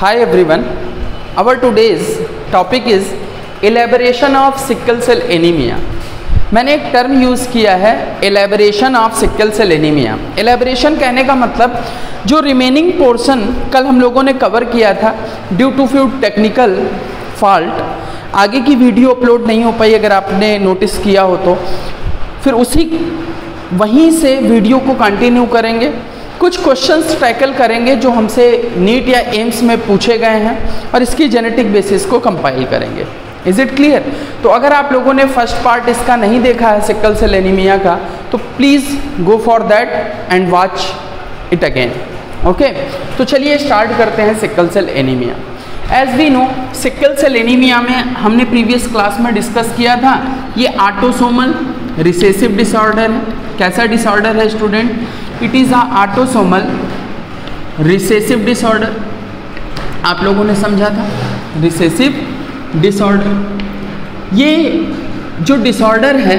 Hi, everyone. Our today's topic is elaboration of sickle cell anemia. मैंने एक term use किया है elaboration of sickle cell anaemia elaboration कहने का मतलब जो रिमेनिंग पोर्शन कल हम लोगों ने कवर किया था due to few technical fault आगे की वीडियो अपलोड नहीं हो पाई, अगर आपने नोटिस किया हो तो फिर उसी, वहीं से वीडियो को कंटिन्यू करेंगे कुछ क्वेश्चंस टैकल करेंगे जो हमसे नीट या एम्स में पूछे गए हैं और इसकी जेनेटिक बेसिस को कंपाइल करेंगे। इज़ इट क्लियर तो अगर आप लोगों ने फ़र्स्ट पार्ट इसका नहीं देखा है सिक्कल सेल एनीमिया का तो please go for that and watch it again okay तो चलिए स्टार्ट करते हैं sickle cell anaemia as we know sickle cell anaemia में हमने प्रीवियस क्लास में डिस्कस किया था, ये आटोसोमल रिसेसिव डिसऑर्डर है। कैसा डिसऑर्डर है student it is autosomal recessive disorder आप लोगों ने समझा था? रिसेसिव डिसऑर्डर ये जो डिसऑर्डर है,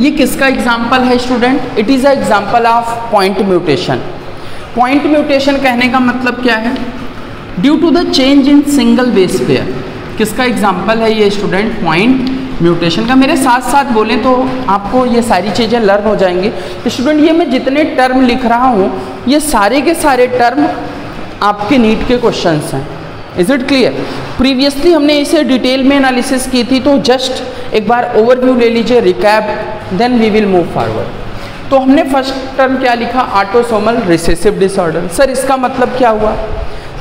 ये किसका एग्ज़ाम्पल है student it is a example of point mutation point mutation कहने का मतलब क्या है? Due to the change in single base pair किसका एग्ज़ाम्पल है ये स्टूडेंट पॉइंट म्यूटेशन का। मेरे साथ साथ बोलें तो आपको ये सारी चीज़ें लर्न हो जाएँगी। स्टूडेंट ये मैं जितने टर्म लिख रहा हूँ, ये सारे के सारे टर्म आपके नीट के क्वेश्चन हैं। इज़ इट क्लियर प्रीवियसली हमने इसे डिटेल में एनालिसिस की थी तो जस्ट एक बार ओवरव्यू ले लीजिए recap then we will move forward तो हमने फ़र्स्ट टर्म क्या लिखा? आटोसोमल रिसेसिव डिसऑर्डर सर इसका मतलब क्या हुआ?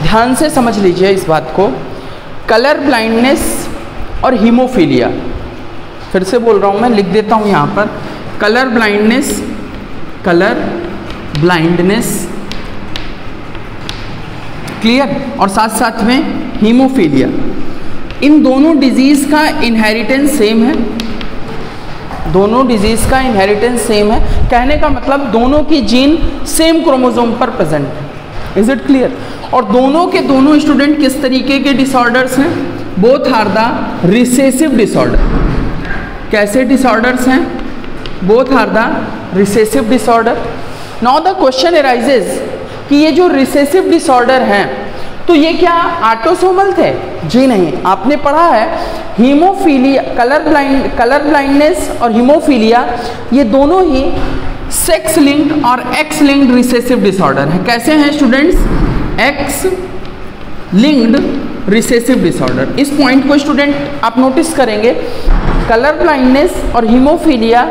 ध्यान से समझ लीजिए इस बात को। कलर ब्लाइंडनेस और हीमोफीलिया फिर से बोल रहा हूँ, मैं लिख देता हूँ यहाँ पर colour blindness colour blindness clear और साथ साथ में हीमोफीलिया इन दोनों डिज़ीज़ का इनहेरिटेंस सेम है. दोनों डिज़ीज़ का इनहेरिटेंस सेम है. कहने का मतलब दोनों की जीन सेम क्रोमोजोम पर प्रेजेंट है. इज़ इट क्लियर और दोनों के दोनों स्टूडेंट किस तरीके के डिसऑर्डर्स हैं? Both are the recessive disorder कैसे डिसऑर्डर्स हैं? Both are the recessive disorder now the question arises कि ये जो रिसेसिव डिसऑर्डर हैं तो ये क्या आटोसोमल थे? जी नहीं। आपने पढ़ा है haemophilia colour blind colour blindness और हीमोफीलिया ये दोनों ही सेक्स लिंक्ड और एक्स लिंक्ड रिसेसिव डिसऑर्डर है। कैसे हैं students X linked recessive disorder इस पॉइंट को स्टूडेंट आप नोटिस करेंगे। कलर ब्लाइंडनेस और हीमोफीलिया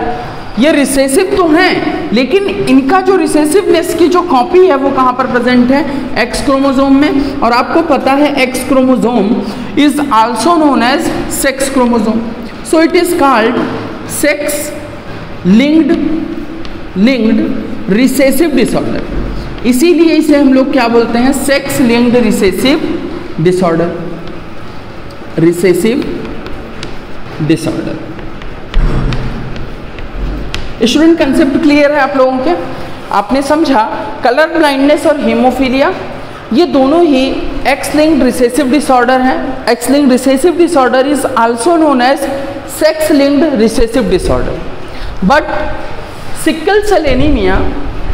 ये रिसेसिव तो हैं, लेकिन इनका जो रिसेसिवनेस की जो कॉपी है, वो कहाँ पर प्रेजेंट है? एक्स क्रोमोजोम में। और आपको पता है X chromosome is also known as sex chromosome so it is called sex linked linked recessive disorder इसीलिए इसे हम लोग क्या बोलते हैं? Sex linked recessive disorder recessive disorder student concept clear है आप लोगों के? आपने समझा? कलर ब्लाइंडनेस और हीमोफीलिया ये दोनों ही एक्स लिंक्ड रिसेसिव डिसऑर्डर हैं। X linked recessive disorder is also known as sex linked recessive disorder but sickle cell anaemia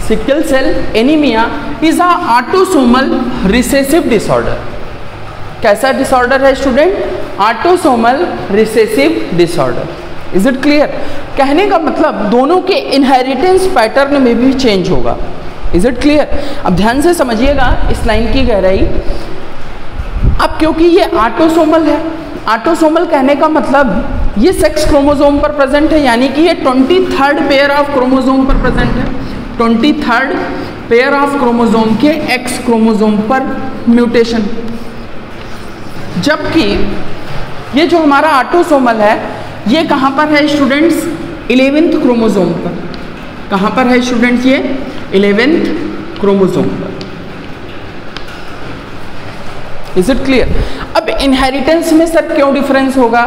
sickle cell anaemia is a autosomal recessive disorder कैसा disorder है student autosomal recessive disorder is it clear कहने का मतलब दोनों के inheritance pattern में भी change होगा। इज़ इट क्लियर अब ध्यान से समझिएगा इस लाइन की गहराई। अब क्योंकि ये आटोसोमल है आटोसोमल कहने का मतलब ये सेक्स क्रोमोजोम पर प्रेजेंट है, यानी कि ये twenty third pair of chromosome पर प्रेजेंट है। Twenty third pair of chromosome के एक्स क्रोमोजोम पर म्यूटेशन जबकि ये जो हमारा आटोसोमल है, ये कहाँ पर है स्टूडेंट्स इलेवेंथ क्रोमोजोम पर। कहाँ पर है स्टूडेंट्स ये? इलेवेंथ क्रोमोजोम पर। इज़ इट क्लियर अब इनहेरिटेंस में सर क्यों डिफरेंस होगा?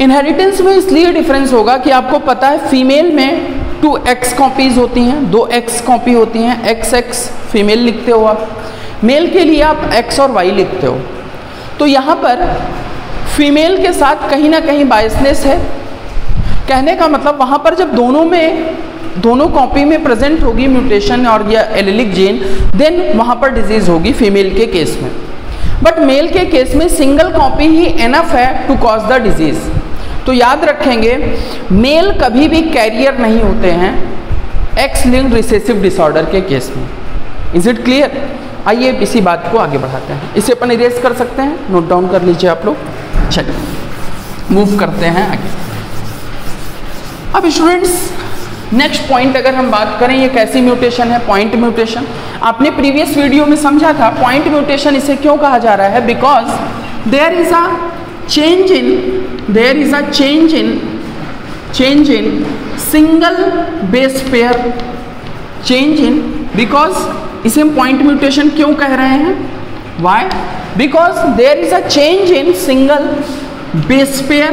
इनहेरिटेंस में इसलिए डिफरेंस होगा कि आपको पता है फीमेल में टू एक्स कॉपीज होती हैं, दो एक्स कॉपी होती हैं एक्स एक्स फीमेल लिखते हो आप। मेल के लिए आप एक्स और वाई लिखते हो। तो यहाँ पर फीमेल के साथ कहीं ना कहीं बायसनेस है। कहने का मतलब वहाँ पर जब दोनों में, दोनों कॉपी में प्रेजेंट होगी म्यूटेशन और या एलिलिक जीन देन वहाँ पर डिज़ीज़ होगी फीमेल के केस में। बट मेल के केस में सिंगल कॉपी ही एनफ है टू कॉज द डिज़ीज़ तो याद रखेंगे मेल कभी भी कैरियर नहीं होते हैं एक्स लिंक्ड रिसेसिव डिसऑर्डर के केस में। इज़ इट क्लियर आइए इसी बात को आगे बढ़ाते हैं। इसे अपन इरेज कर सकते हैं। नोट डाउन कर लीजिए आप लोग। चलिए मूव करते हैं आगे। अब स्टूडेंट्स नेक्स्ट पॉइंट अगर हम बात करें, ये कैसी म्यूटेशन है? पॉइंट म्यूटेशन आपने प्रीवियस वीडियो में समझा था पॉइंट म्यूटेशन इसे क्यों कहा जा रहा है? Because there is a change in there is a change in change in single base pair change in because इसे हम पॉइंट म्यूटेशन क्यों कह रहे हैं? Why because there is a change in single base pair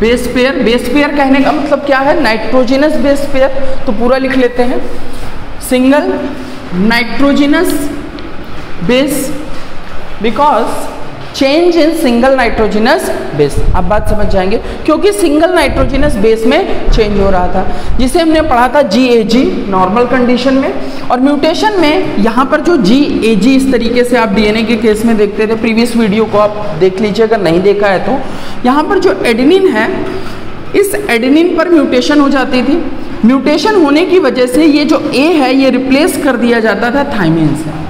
base pair base pair कहने का मतलब क्या है? नाइट्रोजिनस बेस पेयर तो पूरा लिख लेते हैं। Single nitrogenous base because change in single nitrogenous base अब बात समझ जाएँगे, क्योंकि सिंगल नाइट्रोजिनस बेस में चेंज हो रहा था। जिसे हमने पढ़ा था जी ए जी नॉर्मल कंडीशन में, और म्यूटेशन में यहाँ पर जो जी ए जी इस तरीके से आप डीएनए के केस में देखते थे प्रीवियस वीडियो को आप देख लीजिए, अगर नहीं देखा है तो। यहाँ पर जो एडिनिन है, इस एडिनिन पर म्यूटेशन हो जाती थी। म्यूटेशन होने की वजह से ये जो ए है, ये रिप्लेस कर दिया जाता था थाइमिन से।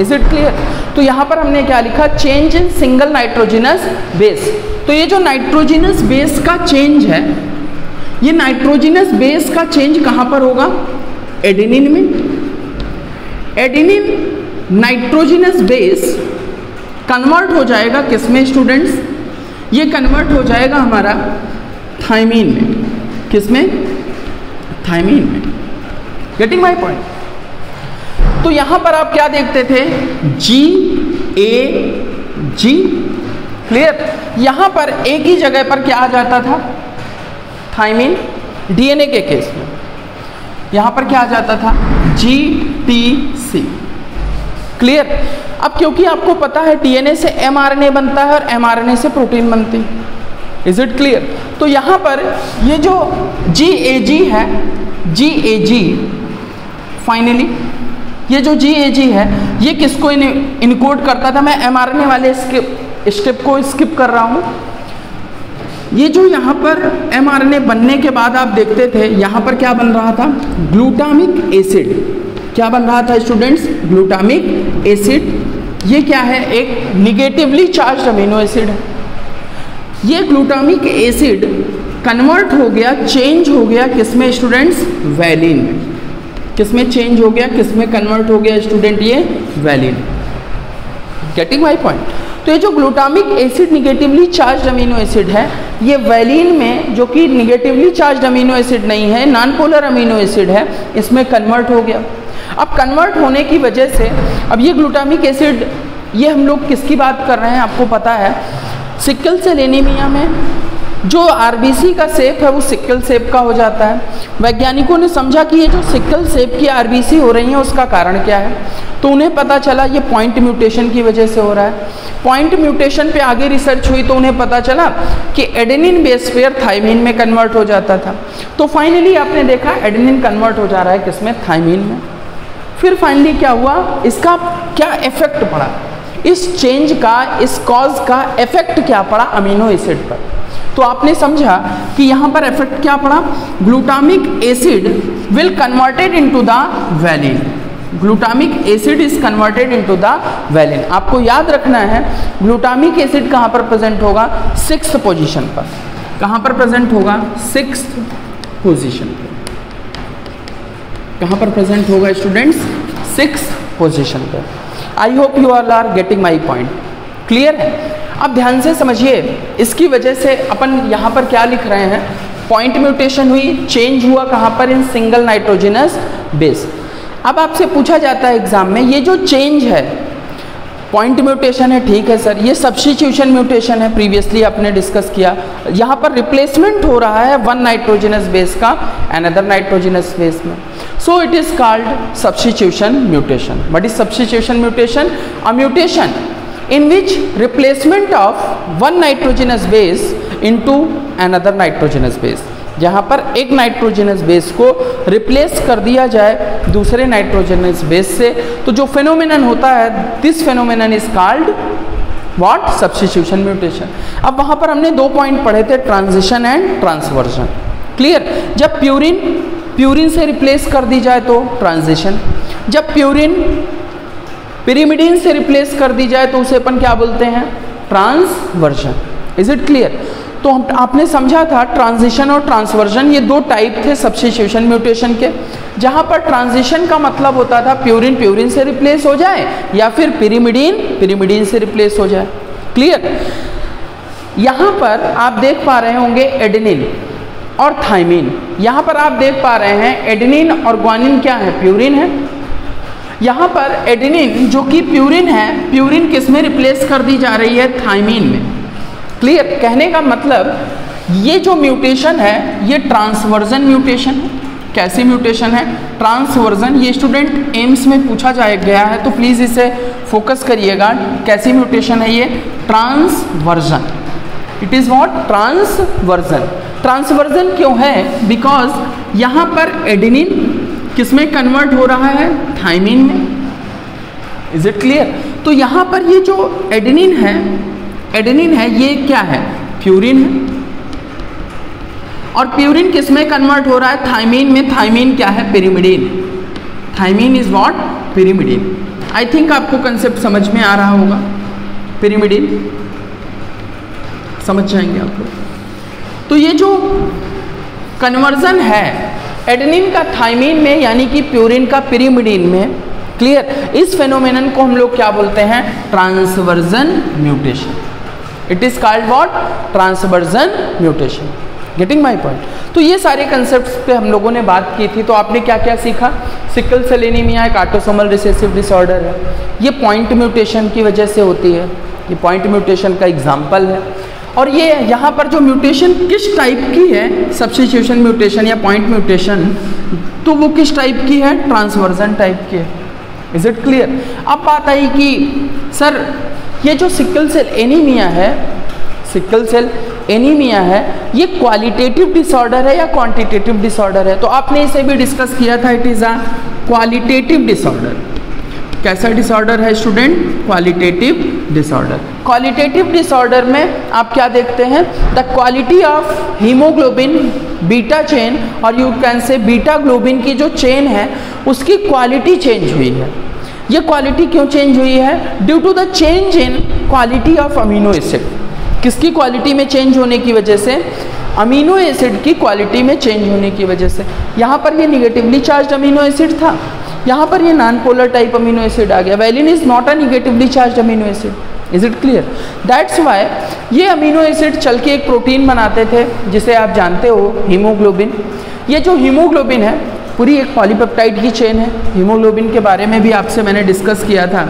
इज़ इट क्लियर तो यहाँ पर हमने क्या लिखा? Change in single nitrogenous base तो ये जो नाइट्रोजिनस बेस का चेंज है, ये नाइट्रोजिनस बेस का चेंज कहाँ पर होगा? एडेनिन में. एडेनिन नाइट्रोजिनस बेस कन्वर्ट हो जाएगा किसमें स्टूडेंट्स ये कन्वर्ट हो जाएगा हमारा थाइमीन में. किसमें थाइमीन में. गेटिंग माई पॉइंट तो यहाँ पर आप क्या देखते थे? जी ए जी क्लियर यहाँ पर एक ही जगह पर क्या आ जाता था? थाइमिन डीएनए के केस में। यहाँ पर क्या आ जाता था? जी टी सी क्लियर अब क्योंकि आपको पता है डीएनए से एमआरएनए बनता है और एमआरएनए से प्रोटीन बनती है। इज़ इट क्लियर तो यहाँ पर ये जो जी ए जी है जी ए जी फाइनली ये जो जी ए जी है, ये किसको इन इनकोड करता था? मैं एम वाले स्टेप को स्किप कर रहा हूँ। ये जो यहाँ पर एम बनने के बाद आप देखते थे, यहाँ पर क्या बन रहा था? ग्लूटामिक एसिड क्या बन रहा था स्टूडेंट्स ग्लूटामिक एसिड ये क्या है? एक निगेटिवली चार्ज अमीनो एसिड है। ये ग्लूटामिक एसिड कन्वर्ट हो गया चेंज हो गया किसमें स्टूडेंट्स वैलिन में। किसमें चेंज हो गया किसमें कन्वर्ट हो गया स्टूडेंट ये वैलिन गेटिंग माई पॉइंट तो ये जो glutamic acid negatively charge amino acid है, ये वैलिन में जो कि निगेटिवली चार्ज अमीनो एसिड नहीं है नॉन पोलर अमीनो एसिड है, इसमें कन्वर्ट हो गया. अब कन्वर्ट होने की वजह से, अब ये ग्लूटामिक एसिड ये हम लोग किसकी बात कर रहे हैं, आपको पता है? सिक्कल सेल एनीमिया में जो आरबीसी का सेप है, वो सिक्कल सेप का हो जाता है। वैज्ञानिकों ने समझा कि ये जो सिक्कल सेप की आरबीसी हो रही है, उसका कारण क्या है? तो उन्हें पता चला, ये पॉइंट म्यूटेशन की वजह से हो रहा है। पॉइंट म्यूटेशन पे आगे रिसर्च हुई तो उन्हें पता चला कि एडेनिन बेस पेयर थाइमिन में कन्वर्ट हो जाता था। तो फाइनली आपने देखा एडेनिन कन्वर्ट हो जा रहा है किसमें? थाइमिन में। फिर फाइनली क्या हुआ? इसका क्या इफ़ेक्ट पड़ा? इस चेंज का, इस कॉज का इफ़ेक्ट क्या पड़ा? अमीनो एसिड पर। तो आपने समझा कि यहाँ पर इफ़ेक्ट क्या पड़ा? Glutamic acid will converted into the valine glutamic acid is converted into the valine आपको याद रखना है ग्लूटामिक एसिड कहाँ पर प्रेजेंट होगा? सिक्स पोजिशन पर। कहाँ पर प्रेजेंट होगा? सिक्स पोजिशन पर। कहाँ पर प्रेजेंट होगा स्टूडेंट्स सिक्स पोजिशन पर। I hope you are are getting my point clear है? अब ध्यान से समझिए, इसकी वजह से अपन यहाँ पर क्या लिख रहे हैं? पॉइंट म्यूटेशन हुई चेंज हुआ कहाँ पर? इन सिंगल नाइट्रोजिनस बेस अब आपसे पूछा जाता है एग्ज़ाम में, ये जो चेंज है पॉइंट म्यूटेशन है, ठीक है सर ये सब्सटीट्यूशन म्यूटेशन है प्रीवियसली आपने डिस्कस किया। यहाँ पर रिप्लेसमेंट हो रहा है वन नाइट्रोजिनस बेस का अनदर नाइट्रोजिनस बेस में। So it is called substitution mutation what is substitution mutation a mutation in which replacement of one nitrogenous base into another nitrogenous base. जहाँ पर एक नाइट्रोजनस बेस को replace कर दिया जाए दूसरे नाइट्रोजनस बेस से तो जो फेनोमिनन होता है this phenomenon is called what substitution mutation अब वहाँ पर हमने दो पॉइंट पढ़े थे ट्रांजिशन एंड ट्रांसवर्जन क्लियर जब प्यूरिन प्यूरिन से रिप्लेस कर दी जाए तो ट्रांजिशन जब प्यूरिन पिरीमिडीन से रिप्लेस कर दी जाए तो उसे अपन क्या बोलते हैं? ट्रांसवर्जन इज़ इट क्लियर तो हम आपने समझा था ट्रांजिशन और ट्रांसवर्जन ये दो टाइप थे सब्सिट्यूशन म्यूटेशन के। जहाँ पर ट्रांजिशन का मतलब होता था प्यूरिन प्यूरिन से रिप्लेस हो जाए या फिर पिरीमिडीन पिरीमिडीन से रिप्लेस हो जाए। क्लियर यहाँ पर आप देख पा रहे होंगे एडेनिन और थाइमिन यहाँ पर आप देख पा रहे हैं एडेनिन और ग्वानिन क्या है? प्यूरिन है। यहाँ पर एडिनिन जो कि प्यूरिन है प्यूरिन किसमें रिप्लेस कर दी जा रही है? थाइमिन में। क्लियर कहने का मतलब ये जो म्यूटेशन है, ये ट्रांसवर्जन म्यूटेशन है। कैसी म्यूटेशन है? ट्रांसवर्जन ये स्टूडेंट एम्स में पूछा जाए, गया है तो प्लीज़ इसे फोकस करिएगा। कैसी म्यूटेशन है ये? Transversion it is what transversion transversion क्यों है? बिकॉज़ यहाँ पर एडिनिन किसमें कन्वर्ट हो रहा है? थाइमिन में। इज़ इट क्लियर तो यहाँ पर ये जो एडेनिन है एडेनिन है, ये क्या है? प्यूरिन है। और प्यूरिन किसमें कन्वर्ट हो रहा है? थाइमिन में। थाइमिन क्या है? Pyrimidine thymine is what pyrimidine I think आपको कंसेप्ट समझ में आ रहा होगा। पिरीमिडीन समझ जाएँगे आप लोग। तो ये जो कन्वर्जन है एडेनिन का थाइमिन में, यानी कि प्यूरिन का पिरीमिडीन में क्लियर इस फेनोमेनन को हम लोग क्या बोलते हैं? Transversion mutation it is called what transversion mutation getting my point तो ये सारे कंसेप्ट पे हम लोगों ने बात की थी तो आपने क्या क्या सीखा सिकल सेलेनीमिया एक आटोसोमल रिसेसिव डिसऑर्डर है। ये पॉइंट म्यूटेशन की वजह से होती है। ये पॉइंट म्यूटेशन का एग्ज़ाम्पल है। और ये यहाँ पर जो म्यूटेशन किस टाइप की है? सब्सिट्यूशन म्यूटेशन या पॉइंट म्यूटेशन तो वो किस टाइप की है? ट्रांसवर्जन टाइप की है। इज़ इट क्लियर अब बात आई कि सर ये जो सिकल सेल एनीमिया है सिकल सेल एनीमिया है, ये क्वालिटेटिव डिसऑर्डर है या क्वांटिटेटिव डिसऑर्डर है? तो आपने इसे भी डिस्कस किया था it is a qualitative disorder कैसा डिसऑर्डर है student qualitative disorder qualitative disorder में आप क्या देखते हैं? The quality of haemoglobin beta chain और you can say beta globin की जो चेन है, उसकी क्वालिटी चेंज हुई है। ये क्वालिटी क्यों चेंज हुई है? Due to the change in quality of amino acid किसकी क्वालिटी में चेंज होने की वजह से? अमीनो एसिड की क्वालिटी में चेंज होने की वजह से। यहाँ पर ये निगेटिवली चार्ज अमीनो एसिड था। यहाँ पर ये non polar type amino acid आ गया। Valine is not a negatively charge amino acid is it clear that's why ये अमीनो एसिड चल के एक प्रोटीन बनाते थे, जिसे आप जानते हो हीमोग्लोबिन ये जो हीमोग्लोबिन है, पूरी एक पॉलीपेप्टाइड की चेन है। हीमोग्लोबिन के बारे में भी आपसे मैंने डिस्कस किया था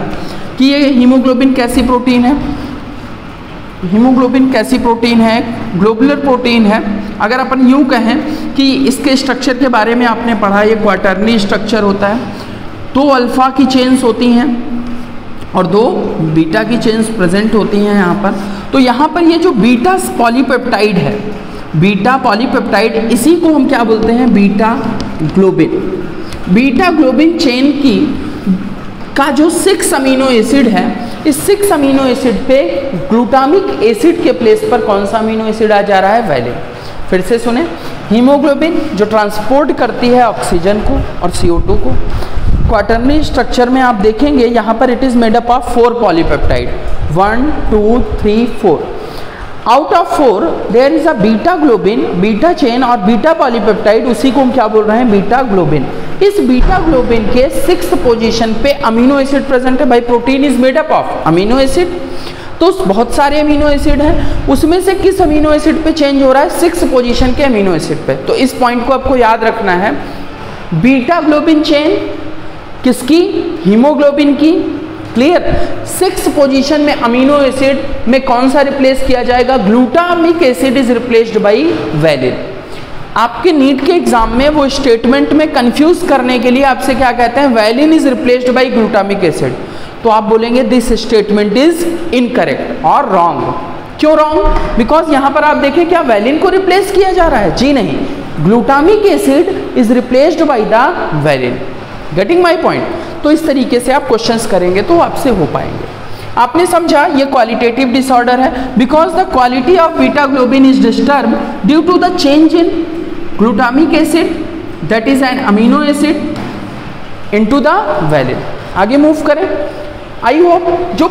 कि ये हीमोग्लोबिन कैसी प्रोटीन है। हीमोग्लोबिन कैसी प्रोटीन है? ग्लोबुलर प्रोटीन है। अगर अपन यूँ कहें कि इसके स्ट्रक्चर के बारे में आपने पढ़ा, ये क्वार्टरली स्ट्रक्चर होता है। दो अल्फ़ा की चेन्स होती हैं और दो बीटा की चेन्स प्रेजेंट होती हैं यहाँ पर। तो यहाँ पर ये जो बीटा पॉलीपेप्टाइड है, बीटा पॉलीपेप्टाइड, इसी को हम क्या बोलते हैं? Beta globin. Beta globin chain की, का जो सिक्स अमीनो एसिड है, इस सिक्स अमीनो एसिड पे ग्लूटामिक एसिड के प्लेस पर कौन सा अमीनो एसिड आ जा रहा है? वैलिन। फिर से सुने। हीमोग्लोबिन जो ट्रांसपोर्ट करती है ऑक्सीजन को और CO2 को। क्वार्टरली स्ट्रक्चर में आप देखेंगे, यहाँ पर it is made up of four polypeptide one two three four out of four there is a beta globin beta chain और बीटा पॉलीपेप्टाइड उसी को हम क्या बोल रहे हैं? बीटा ग्लोबिन इस बीटा ग्लोबिन के सिक्स पोजीशन पे अमीनो एसिड प्रेजेंट है। भाई protein is made up of amino acid तो बहुत सारे अमीनो एसिड हैं। उसमें से किस अमीनो एसिड पे चेंज हो रहा है? सिक्स पोजीशन के अमीनो एसिड पे। तो इस पॉइंट को आपको याद रखना है। बीटा ग्लोबिन चेन किसकी? हीमोग्लोबिन की। क्लियर सिक्स पोजीशन में अमीनो एसिड में कौन सा रिप्लेस किया जाएगा? Glutamic acid is replaced by valine आपके नीट के एग्ज़ाम में वो स्टेटमेंट में कंफ्यूज करने के लिए आपसे क्या कहते हैं? Valine is replaced by glutamic acid तो आप बोलेंगे दिस स्टेटमेंट इज़ इनकरेक्ट और रॉन्ग क्यों रॉन्ग बिकॉज़ यहाँ पर आप देखें, क्या वैलिन को रिप्लेस किया जा रहा है? जी नहीं. Glutamic acid is replaced by the valine getting my point तो इस तरीके से आप क्वेश्चंस करेंगे तो आपसे हो पाएँगे। आपने समझा? ये क्वालिटेटिव डिसऑर्डर है। Because the quality of beta globin is disturb due to the change in glutamic acid that is an amino acid into the valine आगे मूव करें। आई होप जो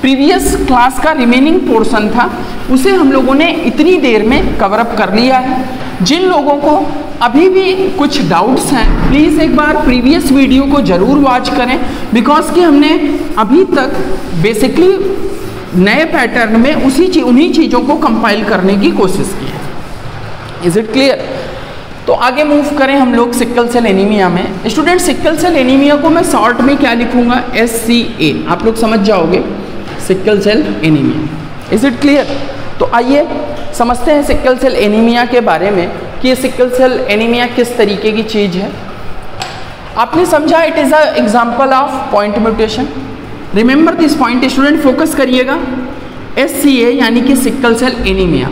प्रीवियस क्लास का रिमेनिंग पोर्शन था, उसे हम लोगों ने इतनी देर में कवर अप कर लिया है। जिन लोगों को अभी भी कुछ डाउट्स हैं प्लीज़ एक बार प्रीवियस वीडियो को ज़रूर वॉच करें बिकॉज़ कि हमने अभी तक बेसिकली नए पैटर्न में उसी चीज़ उन्हीं चीज़ों को कंपाइल करने की कोशिश की है। इज़ इट क्लियर तो आगे मूव करें हम लोग सिक्कल सेल एनीमिया में। स्टूडेंट सिक्कल सेल एनीमिया को मैं शॉर्ट में क्या लिखूँगा? एस सी ए आप लोग समझ जाओगे। Sickle cell anaemia is it clear तो आइए समझते हैं सिक्कल सेल एनीमिया के बारे में कि ये सिक्कल सेल एनीमिया किस तरीके की चीज़ है। आपने समझा it is a example of point mutation remember this point student focus करिएगा। एस सी ए यानी कि sickle cell anaemia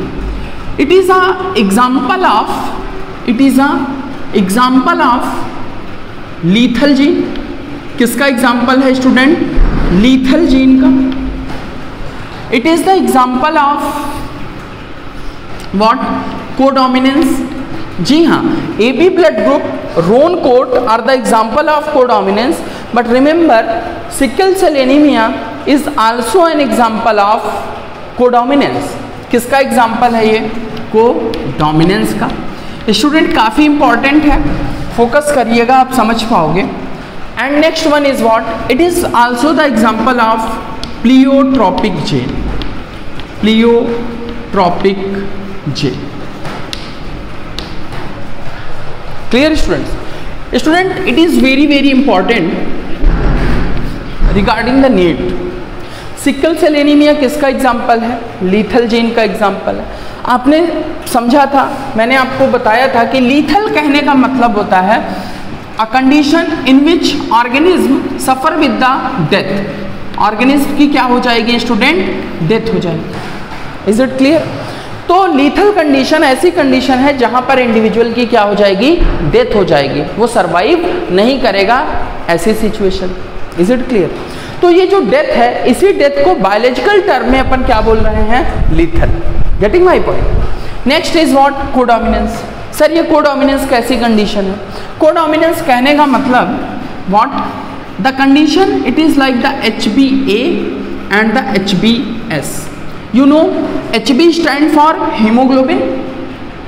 it is a example of it is a example of lethal gene किसका एग्ज़ाम्पल है student lethal gene का। It is the example of what codominance जी हाँ A B blood group roan coat are the example of codominance but remember sickle cell anaemia is also an example of codominance किसका example है ये? को। Dominance का student काफ़ी important है। Focus करिएगा, आप समझ पाओगे। And next one is what it is also the example of pleiotropic gene pleiotropic gene clear, students? Student, it is very very important regarding the need. Sickle cell anaemia किसका example है? Lethal gene का example है। आपने समझा था, मैंने आपको बताया था कि लीथल कहने का मतलब होता है a condition in which organism suffer with the death organism की क्या हो जाएगी स्टूडेंट डेथ हो जाएगी। इज़ इट क्लियर तो लीथल कंडीशन ऐसी कंडीशन है जहाँ पर इंडिविजुअल की क्या हो जाएगी? डेथ हो जाएगी। वो सरवाइव नहीं करेगा ऐसी सिचुएशन इज़ इट क्लियर तो ये जो डेथ है, इसी डेथ को बायोलॉजिकल टर्म में अपन क्या बोल रहे हैं? Lethal getting my point next is what codominance sir ये कोडोमिनेंस कैसी कंडीशन है? कोडोमिनेंस कहने का मतलब what the condition it is like the H B A and the H B S you know H B stand for haemoglobin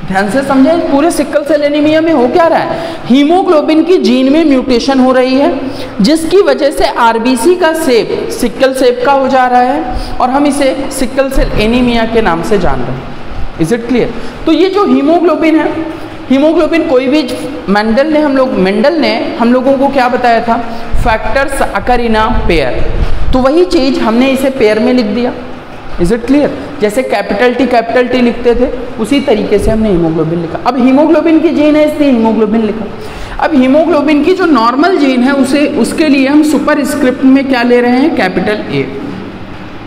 ध्यान से समझे, पूरे सिक्कल सेल एनीमिया में हो क्या रहा है? हीमोग्लोबिन की जीन में म्यूटेशन हो रही है, जिसकी वजह से आरबीसी का सेप सिक्कल सेप का हो जा रहा है, और हम इसे सिक्कल सेल एनीमिया के नाम से जान रहे हैं। इज़ इट क्लियर तो ये जो हीमोग्लोबिन है हीमोग्लोबिन कोई भी मेंडल ने, हम लोग मेंडल ने हम लोगों को क्या बताया था? फैक्टर्स अकर पेयर तो वही चीज़ हमने इसे पेयर में लिख दिया। इज़ इट क्लियर जैसे कैपिटल टी कैपिटल टी लिखते थे, उसी तरीके से हमने हीमोग्लोबिन लिखा। अब हीमोग्लोबिन की जीन है इसलिए हीमोग्लोबिन लिखा। अब हीमोग्लोबिन की जो नॉर्मल जीन है, उसे, उसके लिए हम सुपर स्क्रिप्ट में क्या ले रहे हैं? Capital A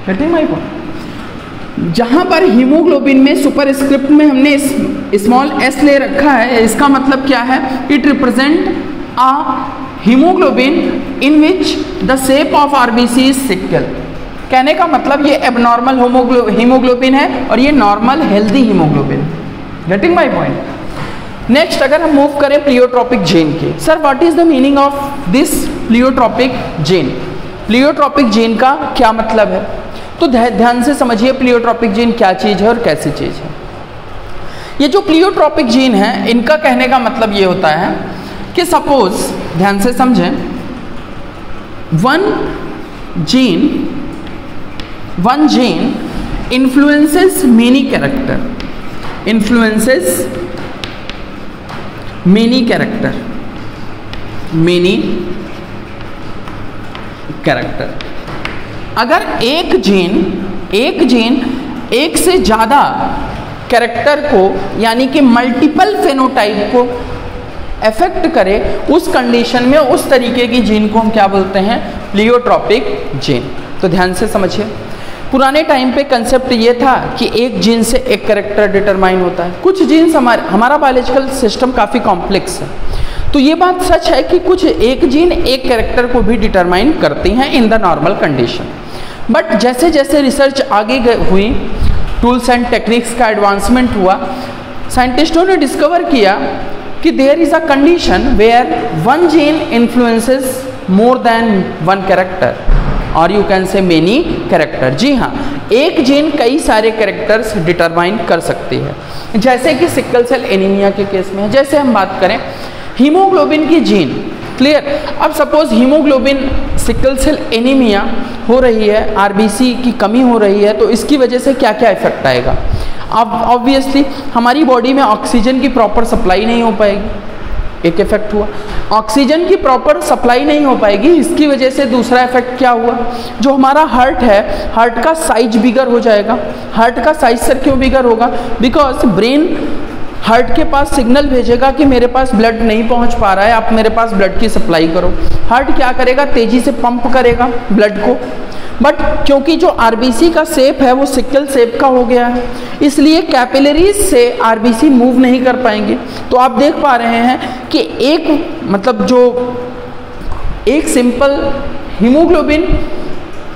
getting my point जहाँ पर हीमोग्लोबिन में सुपर स्क्रिप्ट में हमने स्मॉल एस ले रखा है, इसका मतलब क्या है? It represent a haemoglobin in which the shape of RBC is sickle कहने का मतलब ये एबनॉर्मल हीमोग्लोबिन है और ये normal healthy haemoglobin getting my point next अगर हम मूव करें प्लियोट्रॉपिक जेन की। Sir what is the meaning of this pleiotropic gene pleiotropic gene का क्या मतलब है? तो ध्यान से समझिए प्लियोट्रॉपिक जीन क्या चीज़ है और कैसी चीज़ है। ये जो प्लियोट्रॉपिक जीन है, इनका कहने का मतलब ये होता है कि सपोज़ ध्यान से समझें one gene one gene influences many character. Influences many character. Many character. अगर एक जीन एक जीन एक से ज़्यादा कैरेक्टर को, यानी कि मल्टीपल फेनोटाइप को अफेक्ट करे, उस कंडीशन में, उस तरीके की जीन को हम क्या बोलते हैं? प्लियोट्रॉपिक जीन तो ध्यान से समझिए। पुराने टाइम पे कंसेप्ट ये था कि एक जीन से एक करेक्टर डिटरमाइन होता है। कुछ जीन्स हमारे, हमारा बायोलॉजिकल सिस्टम काफ़ी कॉम्प्लेक्स है। तो ये बात सच है कि कुछ एक जीन एक कैरेक्टर को भी डिटरमाइन करती हैं in the normal condition but जैसे जैसे रिसर्च आगे हुई टूल्स एंड टेक्निक्स का एडवांसमेंट हुआ साइंटिस्टों ने डिस्कवर किया कि there is a condition where one gene influences more than one character or you can say many character जी हाँ एक जीन कई सारे कैरेक्टर्स डिटरमाइन कर सकती है। जैसे कि सिक्कल सेल एनीमिया के केस में जैसे हम बात करें हीमोग्लोबिन की जीन क्लियर अब suppose haemoglobin sickle cell anaemia हो रही है आरबीसी की कमी हो रही है तो इसकी वजह से क्या क्या इफ़ेक्ट आएगा? अब ऑब्वियसली हमारी बॉडी में ऑक्सीजन की प्रॉपर सप्लाई नहीं हो पाएगी। एक इफ़ेक्ट हुआ। ऑक्सीजन की प्रॉपर सप्लाई नहीं हो पाएगी, इसकी वजह से दूसरा इफ़ेक्ट क्या हुआ? जो हमारा हार्ट है हार्ट का साइज़ बिगर हो जाएगा। हार्ट का साइज़ सर क्यों बिगर होगा? बिकॉज़ ब्रेन हार्ट के पास सिग्नल भेजेगा कि मेरे पास ब्लड नहीं पहुँच पा रहा है, आप मेरे पास ब्लड की सप्लाई करो। हार्ट क्या करेगा? तेज़ी से पंप करेगा ब्लड को। बट क्योंकि जो आरबीसी का सेप है, वो सिक्कल सेप का हो गया है, इसलिए कैपिलरीज से आरबीसी मूव नहीं कर पाएँगे। तो आप देख पा रहे हैं कि एक मतलब जो एक सिंपल हीमोग्लोबिन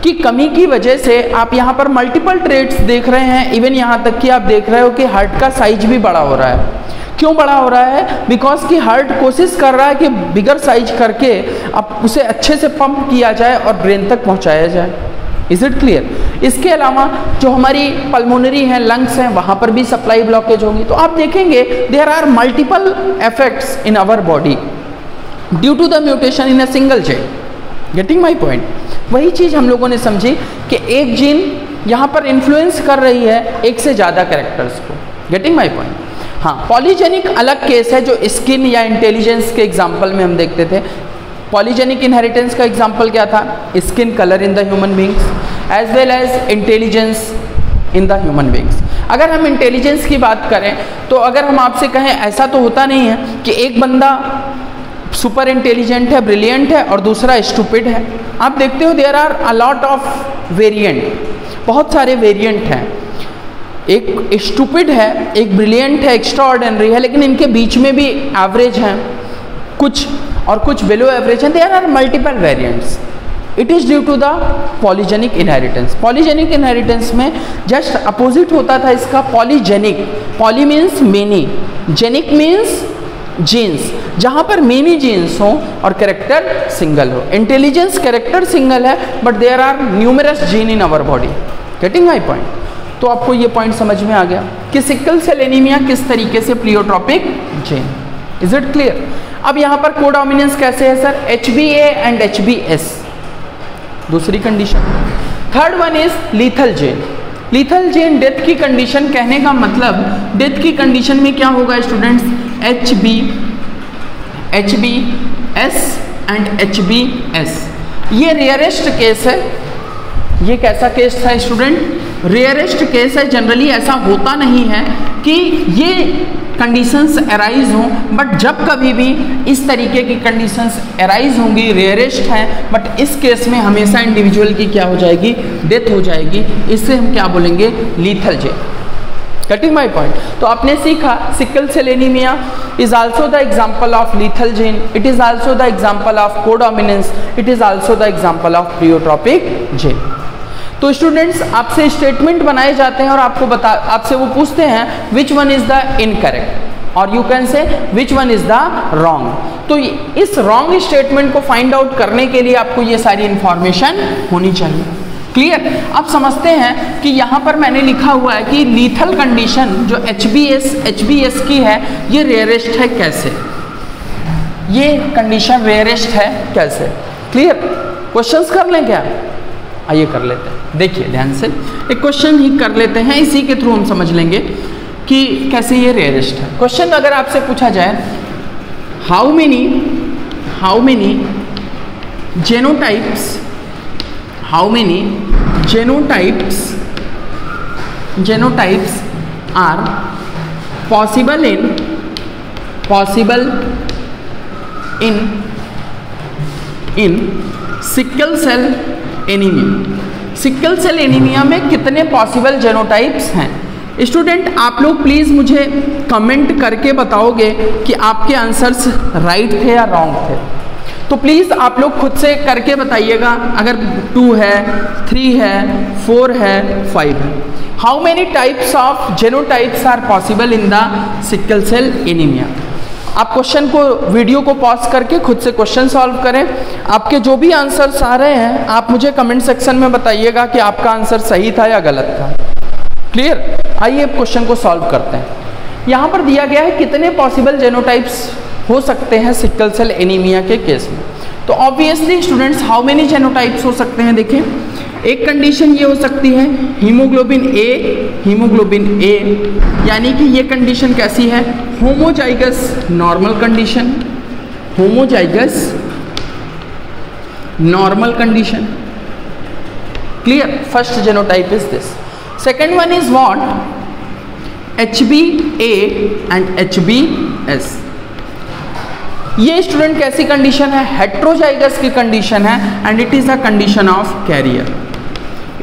की कमी की वजह से आप यहाँ पर मल्टीपल ट्रेड्स देख रहे हैं इवन यहाँ तक कि आप देख रहे हो कि हार्ट का साइज़ भी बड़ा हो रहा है। क्यों बड़ा हो रहा है? बिकॉज़ कि हार्ट कोशिश कर रहा है कि बिगर साइज़ करके अब उसे अच्छे से पंप किया जाए और ब्रेन तक पहुँचाया जाए। इज़ इट क्लियर इसके अलावा जो हमारी पल्मोनरी हैं लंग्स हैं, वहाँ पर भी सप्लाई ब्लॉकेज होगी। तो आप देखेंगे there are multiple effects in our body due to the mutation in a single chain getting my point वही चीज़ हम लोगों ने समझी कि एक जीन यहाँ पर इन्फ्लुएंस कर रही है एक से ज़्यादा करेक्टर्स को। गेटिंग माई पॉइंट हाँ पॉलीजेनिक अलग केस है जो स्किन या इंटेलिजेंस के एग्ज़ाम्पल में हम देखते थे। पॉलीजेनिक इनहेरिटेंस का एग्ज़ाम्पल क्या था? Skin colour in the human beings as well as intelligence in the human beings अगर हम इंटेलिजेंस की बात करें तो अगर हम आपसे कहें, ऐसा तो होता नहीं है कि एक बंदा सुपर इंटेलिजेंट है ब्रिलियंट है और दूसरा स्टूपिड है। आप देखते हो there are a lot of variant बहुत सारे वेरियंट हैं। एक स्टूपिड है, एक ब्रिलियंट है एक्स्ट्रा ऑर्डनरी है, लेकिन इनके बीच में भी एवरेज हैं। कुछ और कुछ बिलो एवरेज हैं। There are multiple variants it is due to the polygenic inheritance polygenic inheritance में जस्ट अपोजिट होता था इसका polygenic poly means many genic means genes जहाँ पर मेनी जीन्स हो और करेक्टर सिंगल हो। इंटेलिजेंस करेक्टर सिंगल है but there are numerous gene in our body getting my point तो आपको ये पॉइंट समझ में आ गया। कि सिक्कल सेल एनीमिया किस तरीके से pleiotropic gene is it clear अब यहाँ पर कोडोमिनेंस कैसे है sir H B A and H B S दूसरी condition third one is lethal gene lethal gene death की कंडीशन कहने का मतलब डेथ की कंडीशन में क्या होगा students H B H B S and H B S ये रेयरेस्ट केस है। ये कैसा केस था स्टूडेंट रेयरेस्ट केस है। जनरली ऐसा होता नहीं है कि ये कंडीशंस अराइज हों बट जब कभी भी इस तरीके की कंडीशंस अराइज होंगी रेयरेस्ट हैं बट इस केस में हमेशा इंडिविजुअल की क्या हो जाएगी? डेथ हो जाएगी। इससे हम क्या बोलेंगे? Lethal gene getting my point तो आपने सीखा, sickle cell anaemia is also the example of lethal gene it is also the example of codominance it is also the example of pleiotropic gene तो स्टूडेंट्स आपसे statement बनाए जाते हैं और आपको बता, आपसे वो पूछते हैं which one is the incorrect or you can say which one is the wrong तो इस रॉन्ग स्टेटमेंट को फाइंड आउट करने के लिए आपको ये सारी इंफॉर्मेशन होनी चाहिए। क्लियर अब समझते हैं कि यहाँ पर मैंने लिखा हुआ है कि लीथल कंडीशन जो H B S H B S की है, ये रेयरेस्ट है कैसे? ये कंडीशन रेयरेस्ट है कैसे? क्लियर क्वेश्चंस कर लें क्या? आइए कर लेते हैं। देखिए, ध्यान से। एक क्वेश्चन ही कर लेते हैं, इसी के थ्रू हम समझ लेंगे कि कैसे ये रेयरेस्ट है। क्वेश्चन अगर आपसे पूछा जाए how many how many genotypes how many genotypes. Genotypes are possible in possible in in sickle cell anemia. Sickle cell anaemia में कितने पॉसिबल जेनोटाइप्स हैं? स्टूडेंट आप लोग प्लीज़ मुझे कमेंट करके बताओगे कि आपके आंसर्स राइट थे या रॉन्ग थे। तो प्लीज़ आप लोग खुद से करके बताइएगा, अगर टू है थ्री है फोर है फाइव है। How many types of genotypes are possible in the cell anaemia आप क्वेश्चन को वीडियो को पॉज करके खुद से क्वेश्चन सॉल्व करें। आपके जो भी आंसर्स आ रहे हैं, आप मुझे कमेंट सेक्शन में बताइएगा कि आपका आंसर सही था या गलत था। क्लियर आइए क्वेश्चन को सॉल्व करते हैं। यहाँ पर दिया गया है कितने पॉसिबल जेनोटाइप्स हो सकते हैं सिक्कल सेल एनीमिया के केस में। तो obviously students how many genotypes हो सकते हैं देखें? एक कंडीशन ये हो सकती है हीमोग्लोबिन ए हीमोग्लोबिन ए यानी कि ये कंडीशन कैसी है? Homozygous normal condition homozygous normal condition clear first genotype is this second one is what H B A and H B S ये स्टूडेंट कैसी कंडीशन है? हेट्रोजाइगस की कंडीशन है and it is a condition of carrier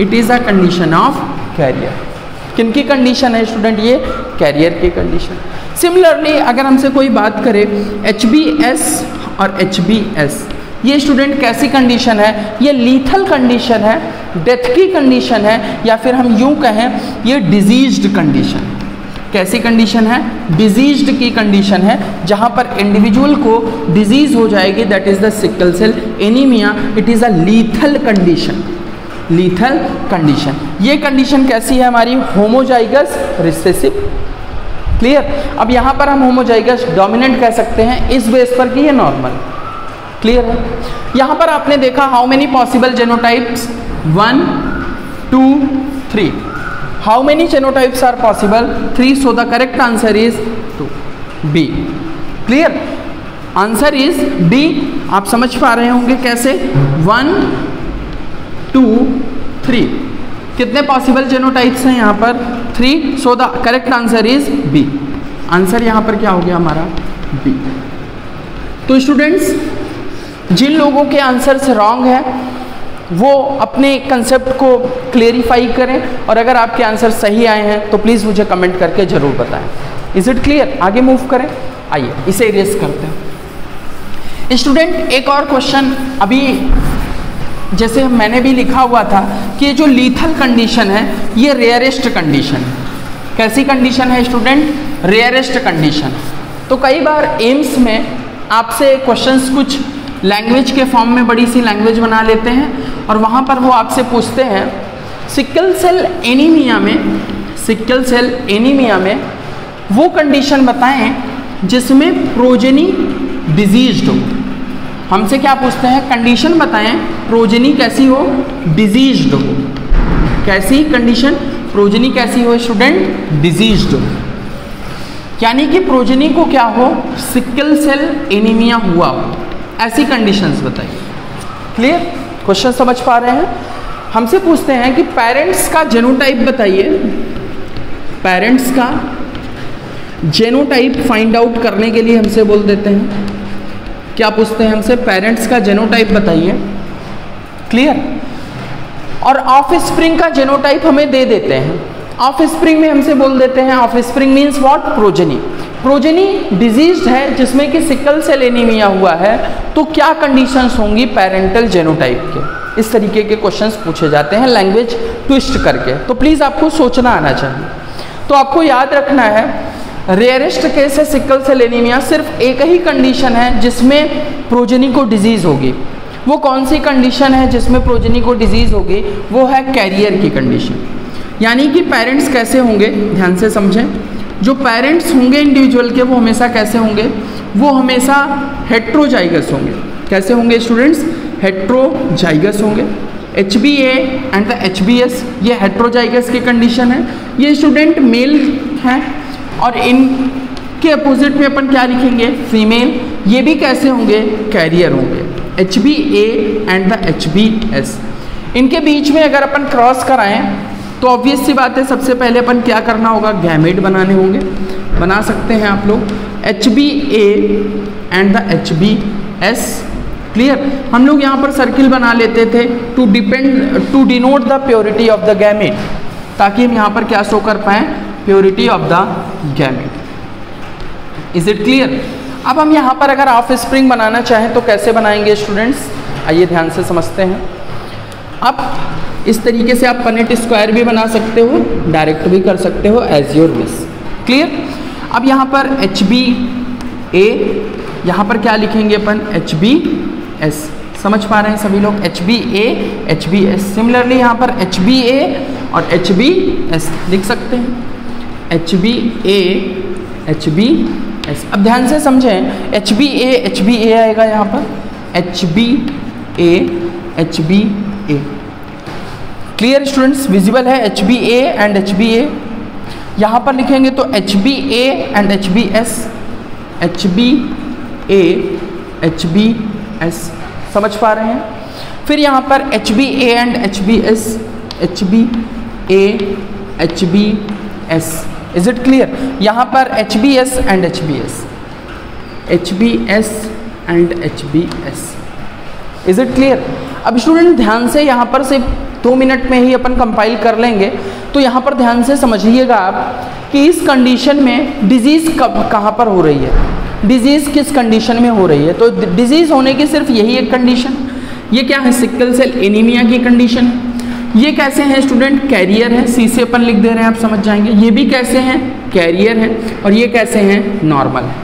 it is a condition of carrier किन की condition है student ये? Career की कंडीशन सिमिलरली अगर हमसे कोई बात करे एच बी एस और एच बी एस ये स्टूडेंट कैसी कंडीशन है? ये लीथल कंडीशन है डेथ की कंडीशन है, या फिर हम यूँ कहें, ये डिजीज्ड कंडीशन कैसी कंडीशन है? डिजीज्ड की कंडीशन है, जहाँ पर इंडिविजुअल को डिज़ीज़ हो जाएगी that is the sickle cell anaemia it is a lethal condition lethal condition ये कंडीशन कैसी है हमारी? होमोजाइगस रिसेसिव क्लियर अब यहाँ पर हम होमोजाइगस डोमिनेंट कह सकते हैं, इस बेस पर कि ये नॉर्मल क्लियर है? यहाँ पर आपने देखा how many possible genotypes one two three how many genotypes are possible? 3 so, the correct answer is 2 b. Clear? Answer is D आप समझ पा रहे होंगे कैसे? वन टू थ्री कितने पॉसिबल जेनोटाइप्स हैं यहाँ पर? Three so the correct answer is B answer यहाँ पर क्या हो गया हमारा? बी तो स्टूडेंट्स जिन लोगों के आंसर्स रॉन्ग है वो अपने कंसेप्ट को क्लेरिफाई करें और अगर आपके आंसर सही आए हैं तो प्लीज़ मुझे कमेंट करके ज़रूर बताएँ। इज़ इट क्लियर आगे मूव करें। आइए, इसे इरेज करते हैं। स्टूडेंट एक और क्वेश्चन अभी जैसे मैंने भी लिखा हुआ था कि जो लीथल कंडीशन है, ये रेयरेस्ट कंडीशन है। कैसी कंडीशन है स्टूडेंट रेयरेस्ट कंडीशन तो कई बार एम्स में आपसे क्वेश्चंस कुछ लैंग्वेज के फॉर्म में बड़ी सी लैंग्वेज बना लेते हैं। और वहाँ पर वो आपसे पूछते हैं सिक्कल सेल एनीमिया में सिक्कल सेल एनीमिया में वो कंडीशन बताएँ जिसमें प्रोजेनी डिजीज्ड हो. हमसे क्या पूछते हैं कंडीशन बताएँ प्रोजेनी कैसी हो डिज़ीज़ हो. कैसी कंडीशन प्रोजेनी कैसी हो स्टूडेंट डिजीज्ड हो। यानी कि प्रोजेनी को क्या हो सिक्कल सेल एनीमिया हुआ हो। ऐसी कंडीशंस बताइए। क्लियर क्वेश्चन समझ पा रहे हैं? हमसे पूछते हैं कि पेरेंट्स का जेनोटाइप बताइए। पेरेंट्स का जेनोटाइप फाइंड आउट करने के लिए हमसे बोल देते हैं। क्या पूछते हैं हमसे? पेरेंट्स का जेनोटाइप बताइए। क्लियर और ऑफ़ स्प्रिंग का जेनोटाइप हमें दे देते हैं। ऑफ़ स्प्रिंग में हमसे बोल देते हैं offspring means what progeny progeny disease है, जिसमें कि सिकल सेल एनीमिया हुआ है तो क्या कंडीशंस होंगी पेरेंटल जेनोटाइप के? इस तरीके के क्वेश्चंस पूछे जाते हैं लैंग्वेज ट्विस्ट करके। तो प्लीज़ आपको सोचना आना चाहिए। तो आपको याद रखना है रेयरेस्ट केस है सिकल सेल एनीमिया सिर्फ़ एक ही कंडीशन है जिसमें प्रोजेनी को डिज़ीज़ होगी। वो कौन सी कंडीशन है जिसमें प्रोजेनी को डिज़ीज़ होगी? वो है कैरियर की कंडीशन यानी कि पेरेंट्स कैसे होंगे? ध्यान से समझें। जो पेरेंट्स होंगे इंडिविजुअल के, वो हमेशा कैसे होंगे? वो हमेशा हेट्रोजाइगस होंगे। कैसे होंगे स्टूडेंट्स हेट्रोजाइगस होंगे। H B A and the H B S ये हेट्रोजाइगस की कंडीशन है। ये स्टूडेंट मेल हैं और इन के अपोजिट में अपन क्या लिखेंगे? फीमेल ये भी कैसे होंगे? कैरियर होंगे। H B A and the H B S इनके बीच में अगर अपन क्रॉस कराएँ तो ऑब्वियस सी बात है, सबसे पहले अपन क्या करना होगा गैमेट बनाने होंगे। बना सकते हैं आप लोग। H B A and the H B S clear हम लोग यहाँ पर सर्किल बना लेते थे to depend to denote the purity of the gamete ताकि हम यहाँ पर क्या शो कर पाए? Purity of the gamete is it clear अब हम यहाँ पर अगर ऑफ़ स्प्रिंग बनाना चाहें तो कैसे बनाएँगे स्टूडेंट्स आइए ध्यान से समझते हैं। अब इस तरीके से आप पनेट स्क्वायर भी बना सकते हो डायरेक्ट भी कर सकते हो एज योर विश क्लियर अब यहाँ पर एच बी ए यहाँ पर क्या लिखेंगे अपन एच बी एस समझ पा रहे हैं सभी लोग H B A H B S similarly यहाँ पर एच बी ए और एच बी एस लिख सकते हैं H B A H B S अब ध्यान से समझें H B A H B A आएगा यहाँ पर H B A H B A clear students visible है H B A and H B A यहाँ पर लिखेंगे तो H B A and H B S H B A H B S समझ पा रहे हैं फिर यहाँ पर H B A and H B S H B A H B S is it clear यहाँ पर H B S and H B S H B S and H B S is it clear अब student ध्यान से यहाँ पर सिर्फ़ दो minute में ही अपन कंपाइल कर लेंगे। तो यहाँ पर ध्यान से समझिएगा आप कि इस कंडीशन में डिज़ीज़ कब, कहाँ पर हो रही है। डिज़ीज़ किस कंडीशन में हो रही है। तो डिज़ीज़ होने की सिर्फ़ यही एक कंडीशन ये क्या है? सिक्कल सेल एनीमिया की कंडीशन ये कैसे हैं स्टूडेंट कैरियर है। सी से अपन लिख दे रहे हैं, आप समझ जाएँगे। ये भी कैसे हैं? कैरियर है। और ये कैसे हैं? नॉर्मल है।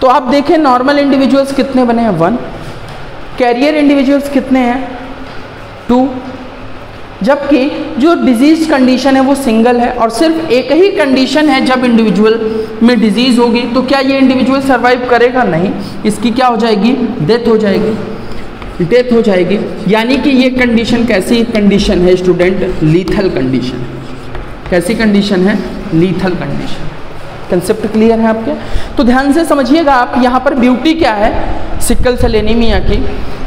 तो आप देखें नॉर्मल इंडिविजुअल्स कितने बने हैं? वन कैरियर इंडिविजुअल्स कितने हैं? टू जबकि जो डिज़ीज़ कंडीशन है वो सिंगल है और सिर्फ़ एक ही कंडीशन है जब इंडिविजुअल में डिज़ीज़ होगी तो क्या ये इंडिविजुअल सर्वाइव करेगा? नहीं। इसकी क्या हो जाएगी? डेथ हो जाएगी। डेथ हो जाएगी। यानी कि ये कंडीशन कैसी कंडीशन है स्टूडेंट लीथल कंडीशन कैसी कंडीशन है? लीथल कंडीशन कंसेप्ट क्लियर है आपके? तो ध्यान से समझिएगा आप, यहाँ पर ब्यूटी क्या है? सिक्कल सेलेनीमिया की।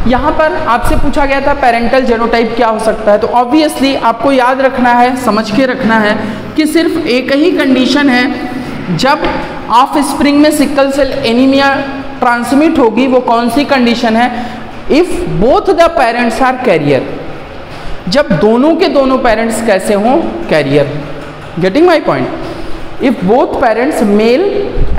यहाँ पर आपसे पूछा गया था पेरेंटल जेनोटाइप क्या हो सकता है तो ऑब्वियसली आपको याद रखना है, समझ के रखना है कि सिर्फ़ एक ही कंडीशन है, जब ऑफ़ स्प्रिंग में सिक्कल सेल एनीमिया ट्रांसमिट होगी, वो कौन सी कंडीशन है? If both the parents are carrier जब दोनों के दोनों पेरेंट्स कैसे हों? Carrier getting my point if both parents male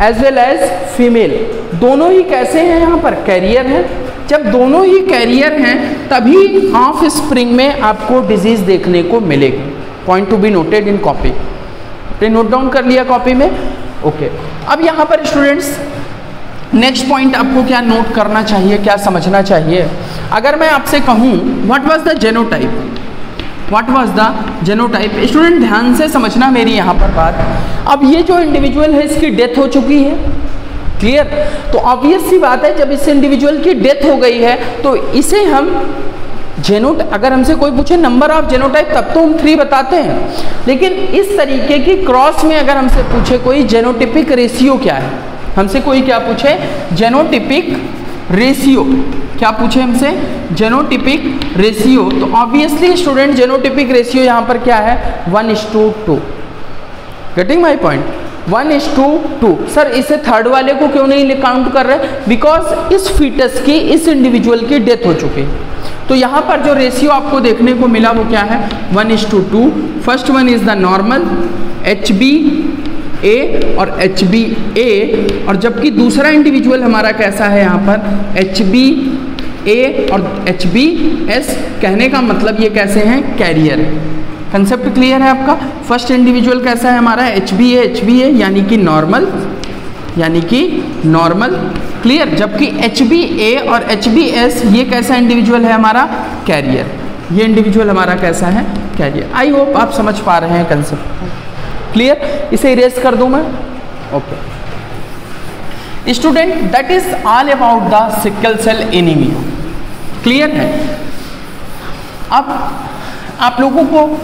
as well as female दोनों ही कैसे हैं यहाँ पर? कैरियर हैं। जब दोनों ही कैरियर हैं, तभी ऑफ़ स्प्रिंग में आपको डिज़ीज़ देखने को मिलेगी। Point to be noted in copy आपने नोट डाउन कर लिया कॉपी में? Okay okay. अब यहाँ पर स्टूडेंट्स नेक्स्ट पॉइंट आपको क्या नोट करना चाहिए, क्या समझना चाहिए? अगर मैं आपसे कहूँ what was the genotype what was the genotype student ध्यान से समझना मेरी यहाँ पर बात। अब ये जो इंडिविजुअल है, इसकी डेथ हो चुकी है। क्लियर तो ऑब्वियस सी बात है, जब इस इंडिविजुअल की डेथ हो गई है तो इसे हम जेनोट अगर हमसे कोई पूछे नंबर ऑफ़ जेनोटाइप तब तो हम थ्री बताते हैं। लेकिन इस तरीके की क्रॉस में अगर हमसे पूछे कोई जेनोटिपिक रेशियो क्या है? हमसे कोई क्या पूछे? जेनोटिपिक रेशियो क्या पूछे हमसे? जेनोटिपिक रेशियो तो ऑब्वियसली स्टूडेंट जेनोटिपिक रेशियो यहाँ पर क्या है? One is to two getting my point one is to two sir इसे थर्ड वाले को क्यों नहीं काउंट कर रहे? बिकॉज़ इस फीटस की, इस इंडिविजुअल की डेथ हो चुकी. तो यहाँ पर जो रेशियो आपको देखने को मिला वो क्या है? One is to two first one is the normal H B A और एच बी ए और जबकि दूसरा इंडिविजुअल हमारा कैसा है यहाँ पर? एच बी ए और एच बी एस कहने का मतलब ये कैसे हैं? कैरियर कंसेप्ट क्लियर है आपका? फ़र्स्ट इंडिविजुअल कैसा है हमारा? H B H B A यानी कि नॉर्मल यानी कि नॉर्मल क्लियर जबकि एच बी ए और एच बी एस ये कैसा इंडिविजुअल है हमारा? कैरियर ये इंडिविजुअल हमारा कैसा है? कैरियर आई होप आप समझ पा रहे हैं कंसेप्ट क्लियर इसे इरेज कर दूँ मैं? Okay student that is all about the sickle cell anaemia clear है? अब आप लोगों को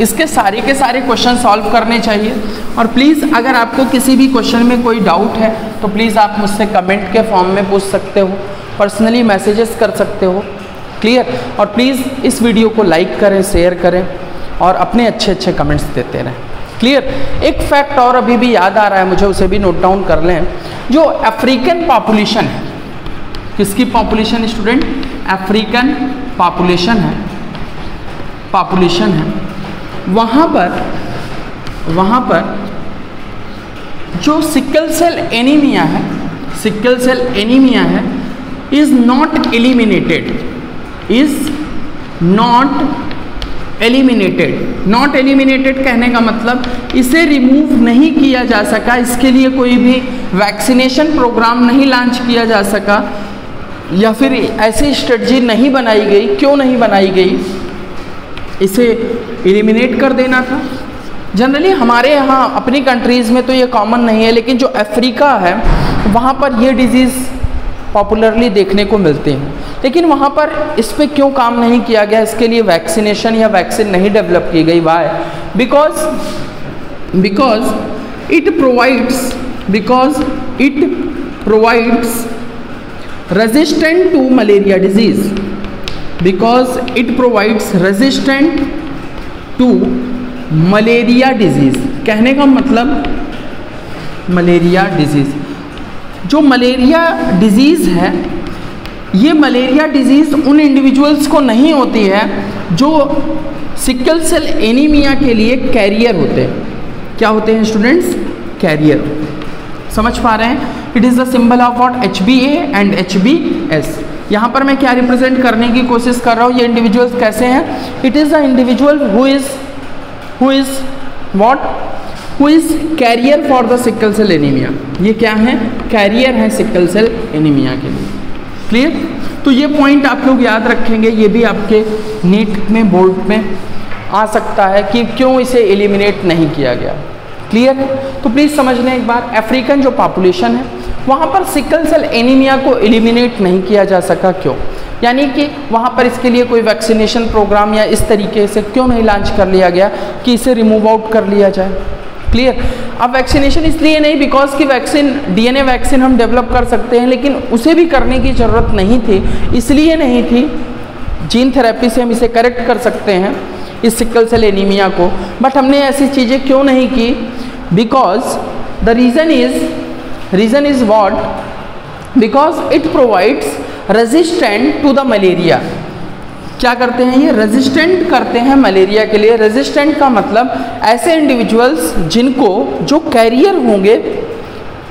इसके सारे के सारे क्वेश्चन सॉल्व करने चाहिए। और प्लीज़ अगर आपको किसी भी क्वेश्चन में कोई डाउट है तो प्लीज़ आप मुझसे कमेंट के फॉर्म में पूछ सकते हो। पर्सनली मैसेजेस कर सकते हो। क्लियर और प्लीज़ इस वीडियो को लाइक करें शेयर करें और अपने अच्छे अच्छे कमेंट्स देते रहें। क्लियर एक फैक्ट और अभी भी याद आ रहा है, मुझे उसे भी नोट डाउन कर लें। जो अफ्रीकन पॉपुलेशन है। किसकी पॉपुलेशन स्टूडेंट अफ्रीकन पॉपुलेशन है। पॉपुलेशन है। वहाँ पर वहाँ पर जो सिकल सेल एनीमिया है सिकल सेल एनीमिया है is not eliminated is not eliminated not eliminated कहने का मतलब इसे रिमूव नहीं किया जा सका, इसके लिए कोई भी वैक्सीनेशन प्रोग्राम नहीं लॉन्च किया जा सका, या फिर ऐसी स्ट्रेटजी नहीं बनाई गई, क्यों नहीं बनाई गई? इसे एलिमिनेट कर देना था। जनरली हमारे यहाँ, अपनी कंट्रीज़ में तो ये कॉमन नहीं है, लेकिन जो अफ्रीका है, वहाँ पर ये डिज़ीज़ पॉपुलरली देखने को मिलते हैं। लेकिन वहाँ पर इस पर क्यों काम नहीं किया गया? इसके लिए वैक्सीनेशन या वैक्सीन नहीं डेवलप की गई। Why because because it provides because it provides resistant to malaria disease because it provides resistant to malaria disease कहने का मतलब मलेरिया डिज़ीज़ जो मलेरिया डिज़ीज़ है, ये मलेरिया डिज़ीज़ उन इंडिविजुअल्स को नहीं होती है जो सिकल सेल एनीमिया के लिए कैरियर होते हैं। क्या होते हैं स्टूडेंट्स कैरियर समझ पा रहे हैं? It is the symbol of what H B A and H B S यहाँ पर मैं क्या रिप्रेजेंट करने की कोशिश कर रहा हूँ? ये इंडिविजुअल्स कैसे हैं? It is the individual who is who is what is carrier for the sickle cell anaemia ये क्या है? कैरियर है सिक्कल सेल एनीमिया के लिए. क्लियर तो ये पॉइंट आप लोग याद रखेंगे, ये भी आपके नीट में, बोर्ड में आ सकता है कि क्यों इसे एलिमिनेट नहीं किया गया. क्लियर तो प्लीज़ समझ लें एक बार. अफ्रीकन जो पॉपुलेशन है, वहाँ पर सिकल सेल एनीमिया को एलिमिनेट नहीं किया जा सका क्यों? यानी कि वहाँ पर इसके लिए कोई वैक्सीनेशन प्रोग्राम या इस तरीके से क्यों नहीं लॉन्च कर लिया गया कि इसे रिमूव आउट कर लिया जाए? क्लियर अब वैक्सीनेशन इसलिए नहीं बिकॉज़ की वैक्सीन डीएनए वैक्सीन हम डेवलप कर सकते हैं, लेकिन उसे भी करने की ज़रूरत नहीं थी। इसलिए नहीं थी। जीन थेरेपी से हम इसे करेक्ट कर सकते हैं, इस सिक्कल सेल एनीमिया को। बट हमने ऐसी चीज़ें क्यों नहीं की? Because the reason is reason is what? Because it provides resistant to the malaria क्या करते हैं ये? रेजिस्टेंट करते हैं मलेरिया के लिए। रेजिस्टेंट का मतलब ऐसे इंडिविजुअल्स जिनको जो कैरियर होंगे,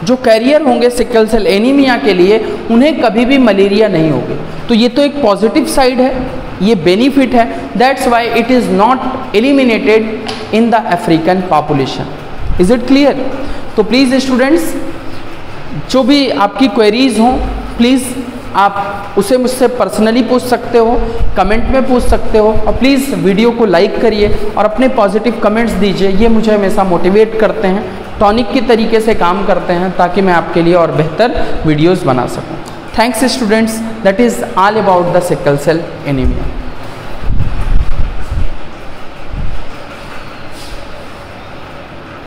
जो कैरियर होंगे सिकल सेल एनीमिया के लिए, उन्हें कभी भी मलेरिया नहीं होगी। तो ये तो एक पॉजिटिव साइड है, ये बेनिफिट है। That's why it is not eliminated in the African population is it clear तो प्लीज़ स्टूडेंट्स जो भी आपकी क्वेरीज हों प्लीज़ आप उसे मुझसे पर्सनली पूछ सकते हो कमेंट में पूछ सकते हो, और प्लीज़ वीडियो को लाइक करिए और अपने पॉजिटिव कमेंट्स दीजिए। ये मुझे हमेशा मोटिवेट करते हैं टॉनिक के तरीके से काम करते हैं ताकि मैं आपके लिए और बेहतर वीडियोज़ बना सकूँ। Thanks students that is all about the sickle cell anaemia